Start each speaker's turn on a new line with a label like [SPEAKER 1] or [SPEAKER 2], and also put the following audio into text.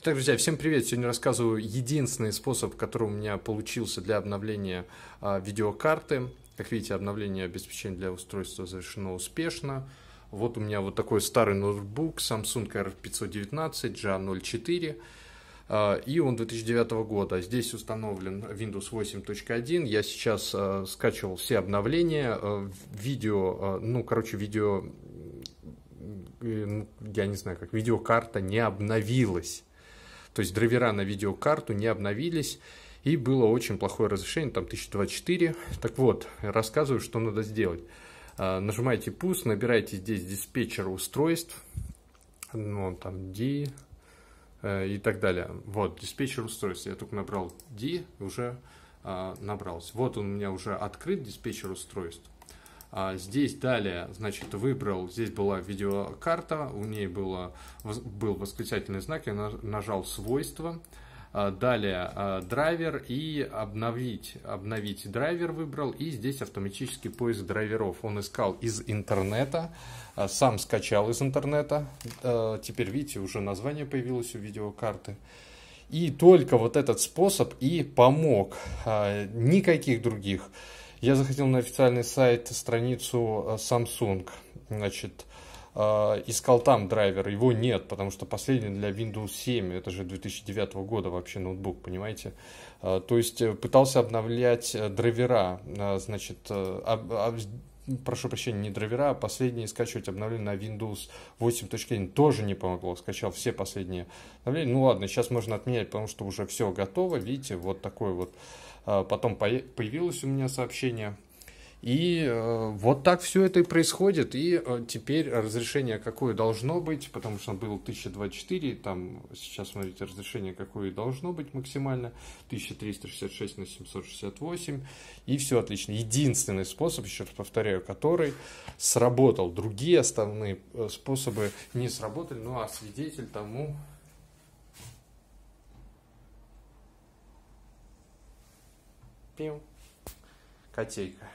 [SPEAKER 1] Итак, друзья, всем привет! Сегодня рассказываю единственный способ, который у меня получился для обновления а, видеокарты. Как видите, обновление обеспечения для устройства завершено успешно. Вот у меня вот такой старый ноутбук Samsung R519 GA04. А, и он 2009 года. Здесь установлен Windows 8.1. Я сейчас а, скачивал все обновления. А, видео, а, ну, короче, видео ну, я не знаю, как видеокарта не обновилась. То есть драйвера на видеокарту не обновились, и было очень плохое разрешение, там 1024. Так вот, рассказываю, что надо сделать. А, нажимаете пуск, набираете здесь диспетчер устройств, ну, там D э, и так далее. Вот, диспетчер устройств. Я только набрал D, уже а, набрался. Вот он у меня уже открыт, диспетчер устройств. А здесь далее, значит, выбрал, здесь была видеокарта, у ней было, был восклицательный знак, я нажал свойства, а далее а, драйвер и обновить, обновить драйвер выбрал, и здесь автоматический поиск драйверов. Он искал из интернета, сам скачал из интернета, теперь видите, уже название появилось у видеокарты. И только вот этот способ и помог, никаких других. Я заходил на официальный сайт, страницу э, Samsung, значит, э, искал там драйвер, его нет, потому что последний для Windows 7, это же 2009 года вообще ноутбук, понимаете? Э, то есть пытался обновлять драйвера, значит, прошу прощения, не драйвера, а последние скачивать обновления на Windows 8.1 тоже не помогло. Скачал все последние обновления. Ну ладно, сейчас можно отменять, потому что уже все готово. Видите, вот такой вот а, потом появилось у меня сообщение. И э, вот так все это и происходит. И э, теперь разрешение какое должно быть, потому что было 1024, там сейчас смотрите разрешение какое должно быть максимально, 1366 на 768, и все отлично. Единственный способ, еще раз повторяю, который сработал. Другие основные э, способы не сработали, ну а свидетель тому Пиу. Котейка.